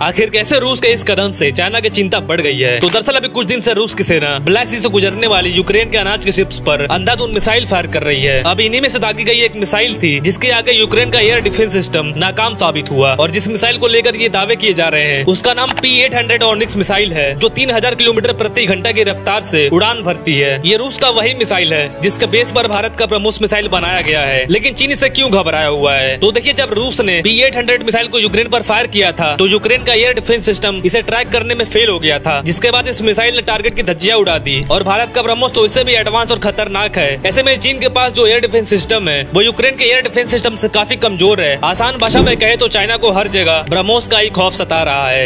आखिर कैसे रूस के इस कदम से चाइना की चिंता बढ़ गई है? तो दरअसल अभी कुछ दिन से रूस की सेना ब्लैक सी से गुजरने वाली यूक्रेन के अनाज के शिप्स पर अंधाधुंध मिसाइल फायर कर रही है। अब इन्हीं में से दागी गई एक मिसाइल थी, जिसके आगे यूक्रेन का एयर डिफेंस सिस्टम नाकाम साबित हुआ और जिस मिसाइल को लेकर ये दावे किए जा रहे हैं, उसका नाम पी एट हंड्रेड मिसाइल है, जो तीन हज़ार किलोमीटर प्रति घंटा की रफ्तार से उड़ान भरती है। ये रूस का वही मिसाइल है, जिसके बेस पर भारत का प्रमुख मिसाइल बनाया गया है। लेकिन चीन इसे क्यों घबराया हुआ है? तो देखिए, जब रूस ने पी एट हंड्रेड मिसाइल को यूक्रेन पर फायर किया था तो यूक्रेन का एयर डिफेंस सिस्टम इसे ट्रैक करने में फेल हो गया था, जिसके बाद इस मिसाइल ने टारगेट की धज्जिया उड़ा दी। और भारत का ब्रह्मोस तो इससे भी एडवांस और खतरनाक है। ऐसे में चीन के पास जो एयर डिफेंस सिस्टम है, वो यूक्रेन के एयर डिफेंस सिस्टम ऐसी काफ़ी कमज़ोर है। आसान भाषा में कहे तो चाइना को हर जगह ब्रह्मोस का ही खौफ सता रहा है।